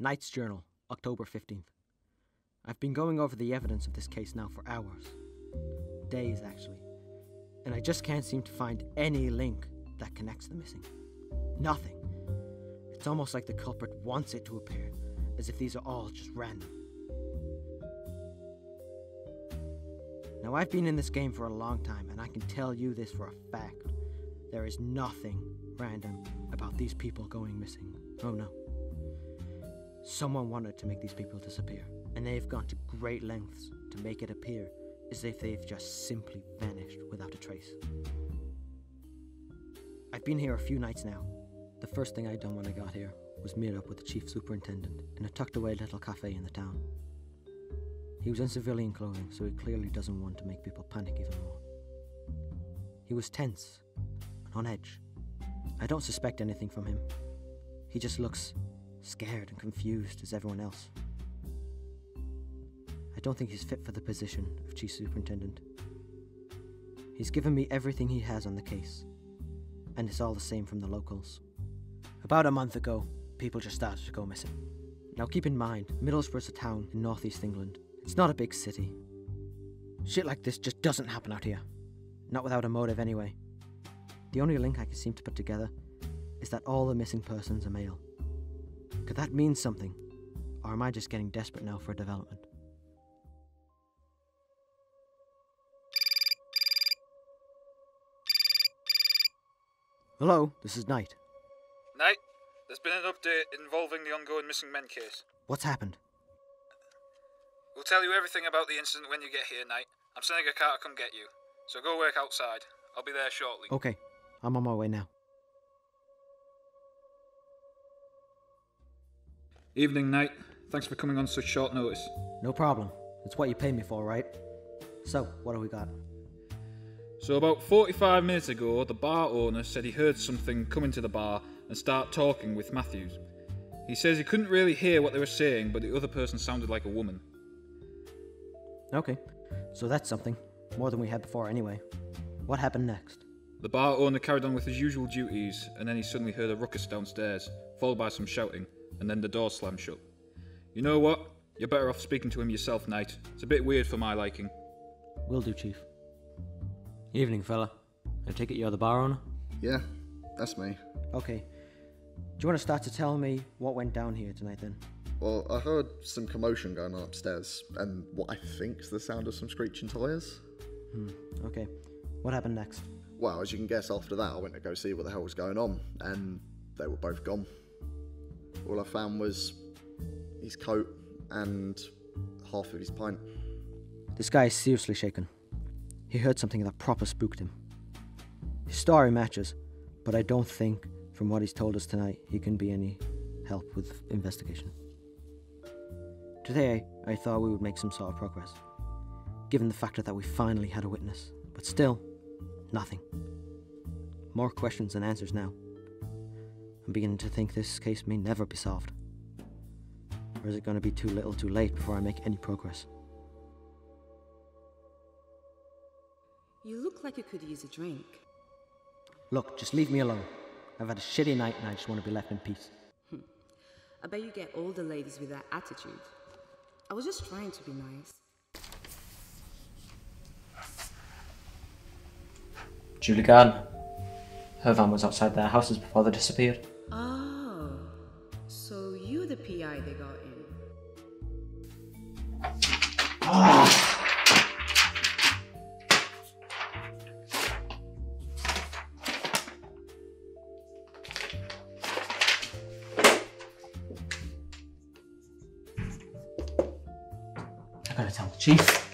Knight's Journal, October 15th. I've been going over the evidence of this case now for hours. Days, actually. And I just can't seem to find any link that connects the missing. Nothing. It's almost like the culprit wants it to appear, as if these are all just random. Now, I've been in this game for a long time, and I can tell you this for a fact. There is nothing random about these people going missing. Oh no. Someone wanted to make these people disappear, and they've gone to great lengths to make it appear as if they've just simply vanished without a trace. I've been here a few nights now. The first thing I'd done when I got here was meet up with the chief superintendent in a tucked away little cafe in the town. He was in civilian clothing, so he clearly doesn't want to make people panic even more. He was tense and on edge. I don't suspect anything from him. He just looks scared and confused as everyone else. I don't think he's fit for the position of chief superintendent. He's given me everything he has on the case, and it's all the same from the locals. About a month ago, people just started to go missing. Now keep in mind, Middlesbrough's a town in northeast England. It's not a big city. Shit like this just doesn't happen out here. Not without a motive, anyway. The only link I can seem to put together is that all the missing persons are male. Could that mean something? Or am I just getting desperate now for a development? Hello, this is Knight. Knight, there's been an update involving the ongoing missing men case. What's happened? We'll tell you everything about the incident when you get here, Knight. I'm sending a car to come get you. So go work outside. I'll be there shortly. Okay, I'm on my way now. Evening, Knight. Thanks for coming on such short notice. No problem. It's what you pay me for, right? So, what do we got? So, about 45 minutes ago, the bar owner said he heard something come into the bar and start talking with Matthews. He says he couldn't really hear what they were saying, but the other person sounded like a woman. Okay, so that's something. More than we had before, anyway. What happened next? The bar owner carried on with his usual duties, and then he suddenly heard a ruckus downstairs, followed by some shouting, and then the door slammed shut. You know what? You're better off speaking to him yourself, Knight. It's a bit weird for my liking. Will do, Chief. Evening, fella. I take it you're the bar owner? Yeah, that's me. Okay. Do you want to start to tell me what went down here tonight then? Well, I heard some commotion going on upstairs, and what I think's the sound of some screeching tyres. Hmm, okay. What happened next? Well, as you can guess, after that, I went to go see what the hell was going on, and they were both gone. All I found was his coat and half of his pint. This guy is seriously shaken. He heard something that proper spooked him. His story matches, but I don't think, from what he's told us tonight, he can be any help with investigation. Today, I thought we would make some sort of progress, given the fact that we finally had a witness, but still, nothing. More questions than answers now. I'm beginning to think this case may never be solved. Or is it going to be too little too late before I make any progress? You look like you could use a drink. Look, just leave me alone. I've had a shitty night and I just want to be left in peace. Hmm. I bet you get all the ladies with that attitude. I was just trying to be nice. Julie Gardner. Her van was outside their houses before they disappeared. PI they got in. I gotta tell the chief.